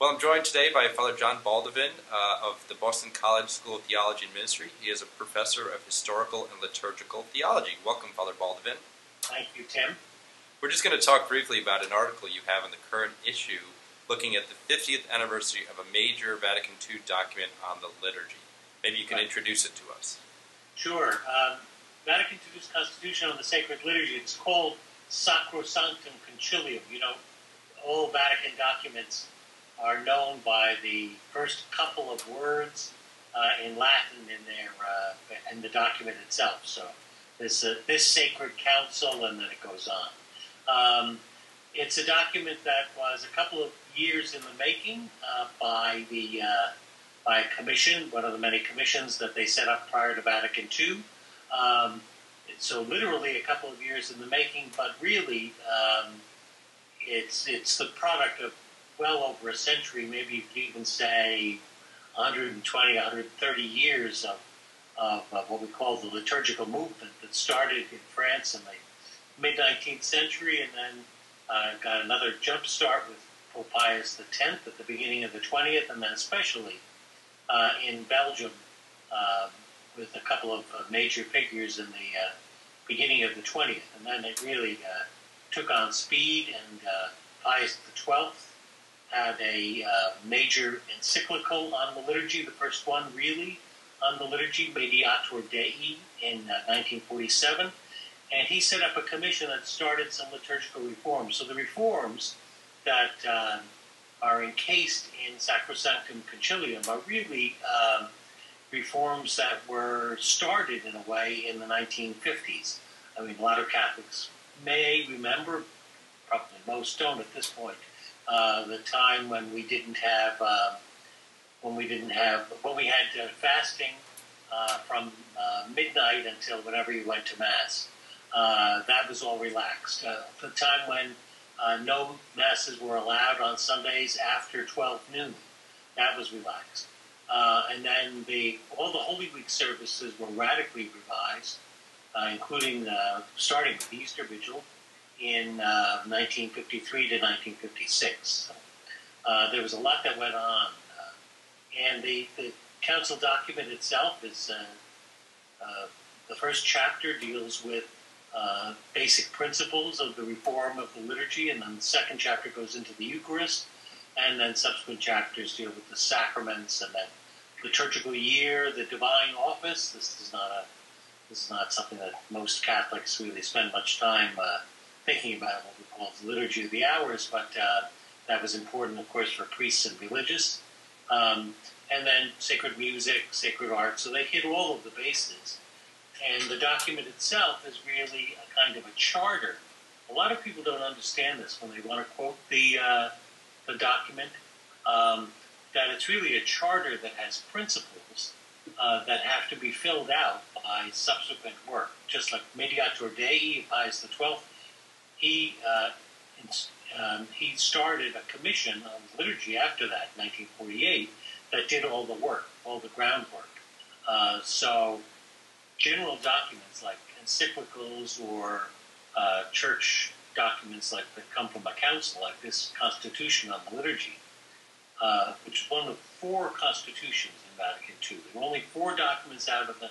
Well, I'm joined today by Father John Baldovin uh, of the Boston College School of Theology and Ministry. He is a professor of historical and liturgical theology. Welcome, Father Baldovin. Thank you, Tim. We're just going to talk briefly about an article you have in the current issue looking at the 50th anniversary of a major Vatican II document on the liturgy. Maybe you can right. introduce it to us. Sure. Um, Vatican II's Constitution on the Sacred Liturgy, it's called Sacrosanctum Concilium. You know, all Vatican documents are known by the first couple of words uh, in Latin in their uh, in the document itself. So this uh, this sacred council, and then it goes on. Um, it's a document that was a couple of years in the making uh, by the uh, by a commission, one of the many commissions that they set up prior to Vatican II. Um, so literally a couple of years in the making, but really um, it's it's the product of well over a century, maybe you could even say 120, 130 years of, of, of what we call the liturgical movement that started in France in the mid 19th century and then uh, got another jump start with Pope Pius X at the beginning of the 20th, and then especially uh, in Belgium uh, with a couple of major figures in the uh, beginning of the 20th. And then it really uh, took on speed, and uh, Pius XII had a major encyclical on the liturgy, the first one really on the liturgy, Mediator Dei, in 1947 and he set up a commission that started some liturgical reforms. So the reforms that um, are encased in Sacrosanctum Concilium are really um, reforms that were started in a way in the 1950s. I mean, a lot of Catholics may remember, probably most don't at this point, uh, the time when we didn't have uh, when we didn't have when we had uh, fasting uh, from uh, midnight until whenever you went to mass. Uh, that was all relaxed. The time when no masses were allowed on Sundays after 12 noon, that was relaxed. And then the all the Holy Week services were radically revised, including starting with Easter Vigil in uh, 1953 to 1956. So, uh, there was a lot that went on, uh, and the, the council document itself is the first chapter deals with uh, basic principles of the reform of the liturgy, and then the second chapter goes into the Eucharist, and then subsequent chapters deal with the sacraments, and then liturgical year, the divine office. This is not a this is not something that most Catholics really spend much time uh, thinking about. What we call the liturgy of the hours, but uh, that was important, of course, for priests and religious. Um, and then sacred music, sacred art. So they hit all of the bases. And the document itself is really a kind of a charter. A lot of people don't understand this when they want to quote the, uh, the document, um, that it's really a charter that has principles uh, that have to be filled out by subsequent work. Just like Mediator Dei, Pius XII, he, uh, um, he started a commission on liturgy after that, 1948, that did all the work, all the groundwork. Uh, so general documents like encyclicals or uh, church documents like that come from a council, like this Constitution on the Liturgy, uh, which is one of four constitutions in Vatican II. There are only four documents out of the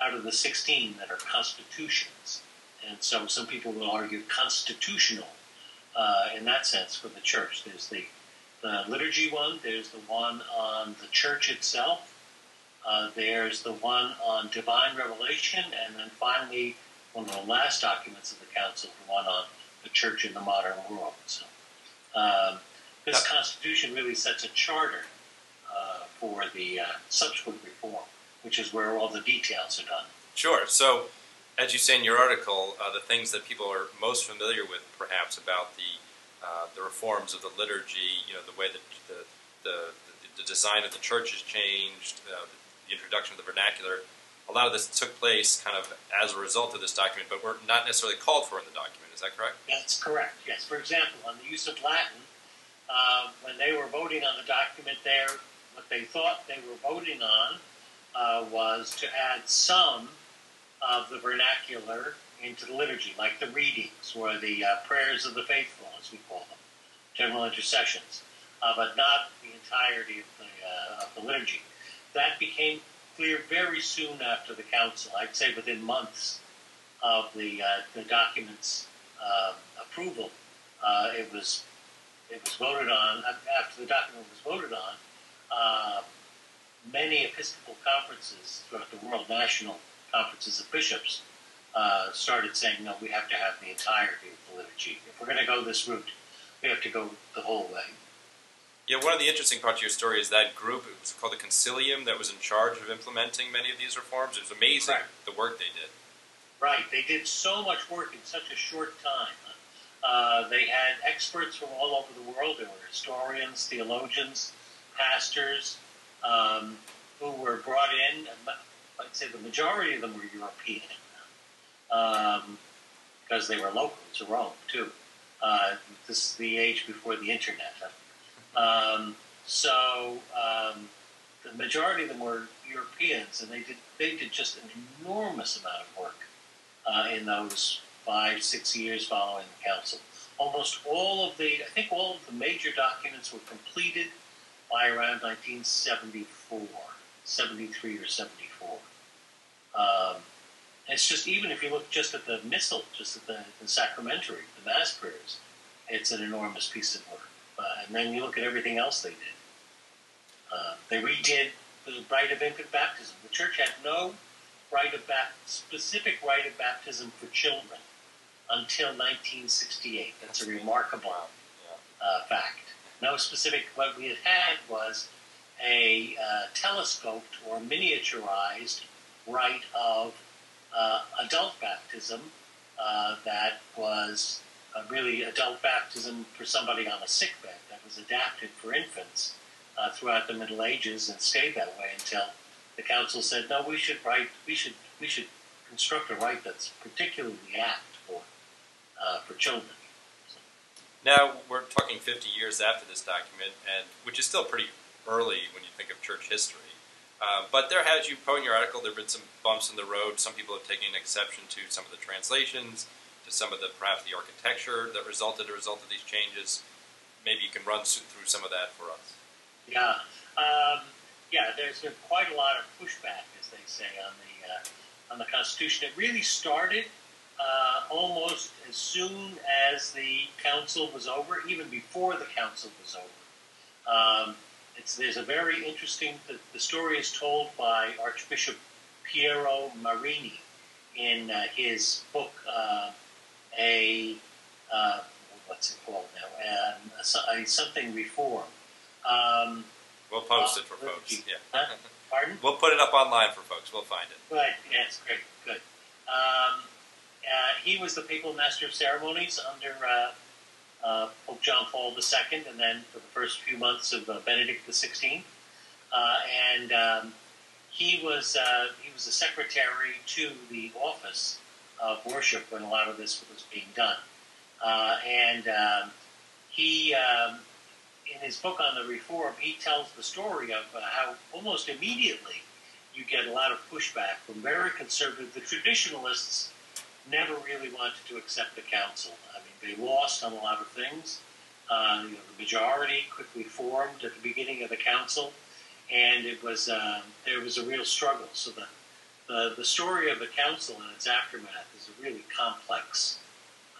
out of the 16 that are constitutions, and so some people will argue constitutional uh, in that sense for the church. There's the the liturgy one. There's the one on the church itself uh, there's the one on divine revelation, and then finally, one of the last documents of the council, the one on the church in the modern world. So, um, this constitution really sets a charter uh, for the uh, subsequent reform, which is where all the details are done. Sure. So, as you say in your article, uh, the things that people are most familiar with, perhaps, about the uh, the reforms of the liturgy, you know, the way that the the, the design of the church has changed, uh, the introduction of the vernacular, a lot of this took place kind of as a result of this document, but were not necessarily called for in the document. Is that correct? That's correct, yes. For example, on the use of Latin, uh, when they were voting on the document there, what they thought they were voting on uh, was to add some of the vernacular into the liturgy, like the readings or the uh, prayers of the faithful, as we call them, general intercessions. uh, but not the entirety of the, uh, of the liturgy. That became clear very soon after the council. I'd say within months of the uh, the document's um, approval. Uh, it was it was voted on after the document was voted on. Uh, many Episcopal conferences throughout the world, national conferences of bishops, uh, started saying, no, we have to have the entirety of the liturgy. If we're going to go this route, we have to go the whole way. Yeah, one of the interesting parts of your story is that group, it was called the Concilium, that was in charge of implementing many of these reforms. It was amazing right. the work they did. Right. They did so much work in such a short time. Uh, they had experts from all over the world. There were historians, theologians, pastors um, who were brought in. Say the majority of them were European because um, they were local to Rome, too. Uh, this is the age before the internet. Um, so um, the majority of them were Europeans, and they did they did just an enormous amount of work uh, in those five six years following the council. Almost all of the I think all of the major documents were completed by around 1974, 73 or 74. Um, it's just even if you look just at the missal, just at the, the sacramentary, the mass prayers, it's an enormous piece of work. Uh, and then you look at everything else they did. Uh, they redid the rite of infant baptism. The church had no rite of specific rite of baptism for children until 1968. That's a remarkable uh, fact. No specific. What we had had was a uh, telescoped or miniaturized rite of uh, adult baptism uh, that was really adult baptism for somebody on a sick bed that was adapted for infants uh, throughout the Middle Ages and stayed that way until the council said, no, we should write, we should, we should construct a rite that's particularly apt for uh, for children. Now we're talking 50 years after this document, and which is still pretty early when you think of church history. Uh, but there has, you put in your article, there have been some bumps in the road. Some people have taken exception to some of the translations, to some of the perhaps the architecture that resulted as a result of these changes. Maybe you can run through some of that for us. Yeah, um, yeah. There's been quite a lot of pushback, as they say, on the uh, on the Constitution. It really started uh, almost as soon as the council was over, even before the council was over. Um, it's, there's a very interesting, the, the, story is told by Archbishop Piero Marini in uh, his book, uh, a, uh, what's it called now? Um, a, a, something reform. Um, we'll post it for folks. Yeah. Huh? Pardon? We'll put it up online for folks. We'll find it. Right. Yes. Great. Good. Um, uh, he was the papal master of ceremonies under uh, uh, Pope John Paul II, and then for the first few months of uh, Benedict XVI. Uh, and um, he was uh, he was the secretary to the office of worship when a lot of this was being done. and um, he, um, in his book on the reform, he tells the story of how almost immediately you get a lot of pushback from very conservative, the traditionalists never really wanted to accept the council. I mean, they lost on a lot of things. Uh, you know, the majority quickly formed at the beginning of the council, and it was uh, there was a real struggle. So the, the, the story of the council and its aftermath is a really complex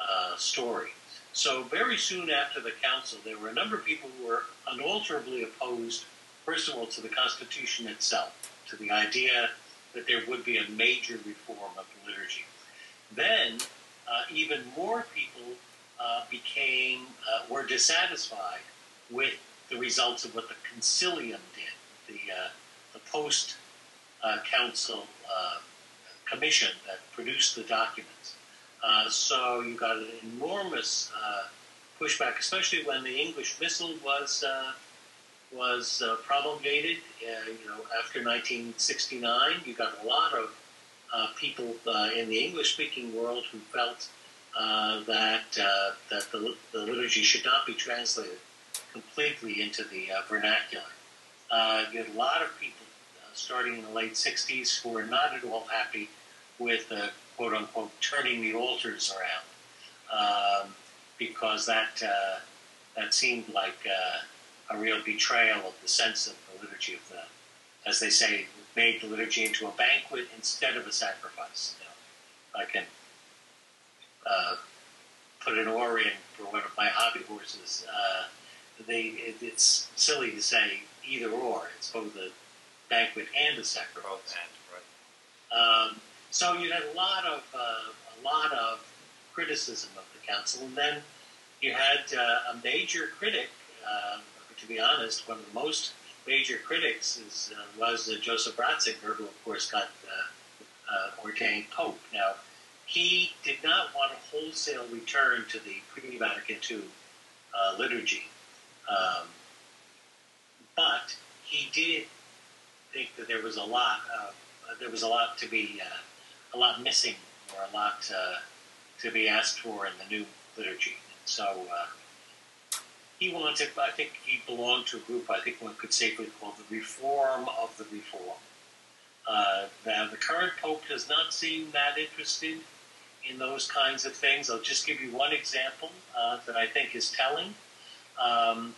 uh, story. So very soon after the council, there were a number of people who were unalterably opposed, first of all, to the Constitution itself, to the idea that there would be a major reform of the liturgy. Then, uh, even more people uh, became uh, were dissatisfied with the results of what the concilium did, the uh, the post uh, council uh, commission that produced the documents. so you got an enormous pushback, especially when the English Missal was was promulgated. you know, after 1969, you got a lot of uh, people uh, in the English-speaking world who felt uh, that uh, that the, the, liturgy should not be translated completely into the uh, vernacular. Uh, you had a lot of people starting in the late '60s who were not at all happy with "quote unquote" turning the altars around um, because that that seemed like a real betrayal of the sense of the liturgy of the, as they say, made the liturgy into a banquet instead of a sacrifice. You know, I can uh, put an oar in for one of my hobby horses. Uh, they, it, it's silly to say either or. It's both a banquet and a sacrifice. And, right. Um, so you had a lot of uh, a lot of criticism of the council, and then you had uh, a major critic. Uh, to be honest, one of the most major critics is, uh, was uh, Joseph Ratzinger, who of course got uh, ordained pope. Now he did not want a wholesale return to the pre-Vatican II liturgy, um, but he did think that there was a lot of, there was a lot to be a lot missing or a lot uh, to be asked for in the new liturgy. So uh, he wanted, I think he belonged to a group I think one could safely call the Reform of the Reform. Uh, now, the current Pope does not seem that interested in those kinds of things. I'll just give you one example uh, that I think is telling. Um,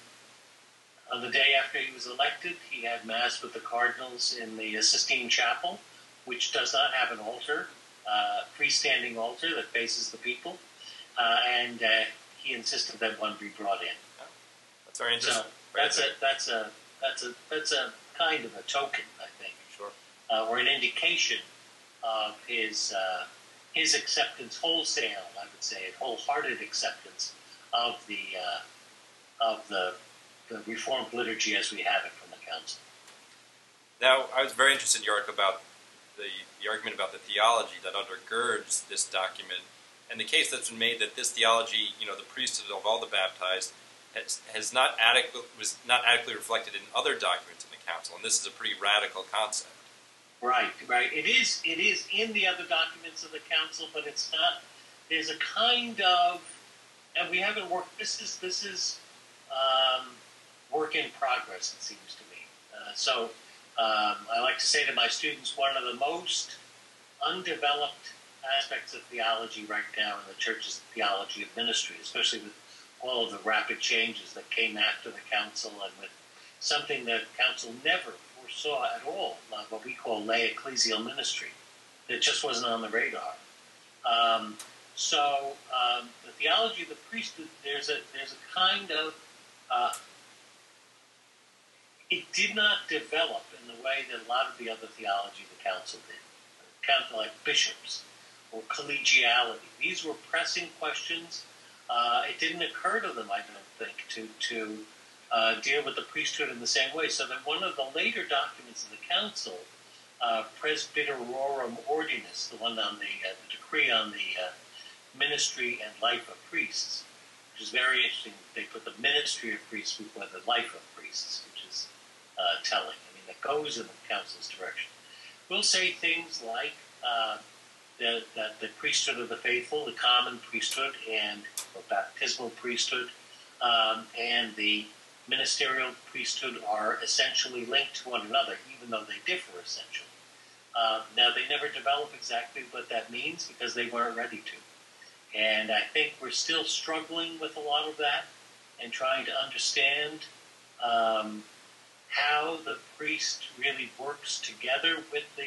on the day after he was elected, he had Mass with the Cardinals in the Sistine Chapel which does not have an altar, uh, freestanding altar that faces the people, uh, and uh, he insisted that one be brought in. Oh, that's very interesting. So that's a that's a that's a that's a kind of a token, I think, sure, uh, or an indication of his uh, his acceptance wholesale. I would say, a wholehearted acceptance of the uh, of the the Reformed liturgy as we have it from the Council. Now, I was very interested in your article about the, the argument about the theology that undergirds this document, and the case that's been made that this theology, you know, the priesthood of all the baptized, has, has not adequate was not adequately reflected in other documents in the council, and this is a pretty radical concept. Right, right. It is. It is in the other documents of the council, but it's not. There's a kind of, and we haven't worked. This is this is um, work in progress. It seems to me. Uh, so um, I like to say to my students, one of the most undeveloped aspects of theology right now in the church's theology of ministry, especially with all of the rapid changes that came after the council and with something that council never foresaw at all, what we call lay ecclesial ministry. It just wasn't on the radar. Um, so um, the theology of the priesthood, there's a there's a kind of uh, it did not develop in the way that a lot of the other theology of the council did. Council like bishops or collegiality. These were pressing questions. Uh, it didn't occur to them, I don't think, to to uh, deal with the priesthood in the same way. So that one of the later documents of the council, uh, Presbyterorum Ordinis, the one on the, uh, the decree on the uh, ministry and life of priests, which is very interesting. They put the ministry of priests before the life of priests which is uh, telling. I mean, that goes in the council's direction. We'll say things like uh, the, that the priesthood of the faithful, the common priesthood, and the baptismal priesthood, um, and the ministerial priesthood are essentially linked to one another, even though they differ essentially. Uh, now, they never develop exactly what that means because they weren't ready to. And I think we're still struggling with a lot of that and trying to understand um, how the priest really works together with the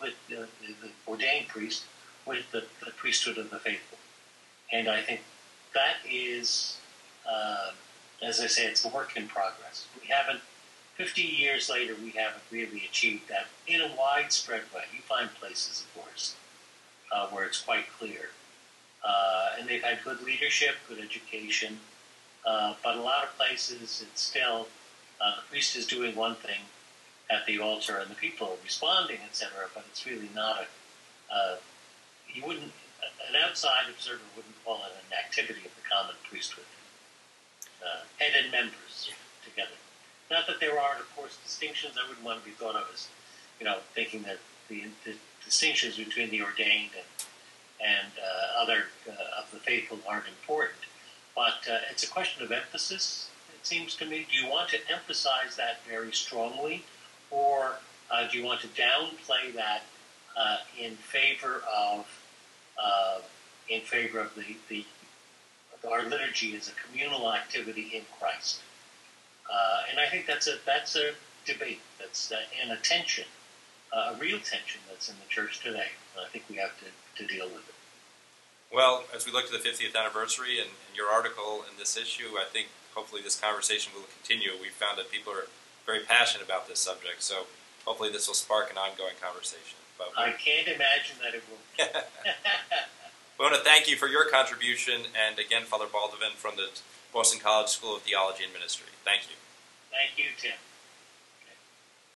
with the, the ordained priest with the, the, priesthood of the faithful, and I think that is, uh, as I say, it's a work in progress. We haven't. 50 years later, we haven't really achieved that in a widespread way. You find places, of course, uh, where it's quite clear. Uh, and they've had good leadership, good education, uh, but a lot of places it's still uh, the priest is doing one thing at the altar, and the people are responding, etc. But it's really not a. Uh, you wouldn't. An outside observer wouldn't call it an activity of the common priesthood. Uh, head and members together. Not that there aren't, of course, distinctions. I wouldn't want to be thought of as, you know, thinking that the, the distinctions between the ordained and and uh, other uh, of the faithful aren't important. But uh, it's a question of emphasis it seems to me. Do you want to emphasize that very strongly, or uh, do you want to downplay that uh, in favor of uh, in favor of the, the our liturgy is a communal activity in Christ? Uh, and I think that's a that's a debate that's uh, an attention, uh, a real tension that's in the church today. And I think we have to, to deal with it. Well, as we look to the 50th anniversary and, and your article in this issue, I think hopefully this conversation will continue. We found that people are very passionate about this subject, so hopefully this will spark an ongoing conversation. But I can't imagine that it will. we want to thank you for your contribution, and again, Father Baldovin from the Boston College School of Theology and Ministry. Thank you. Thank you, Tim.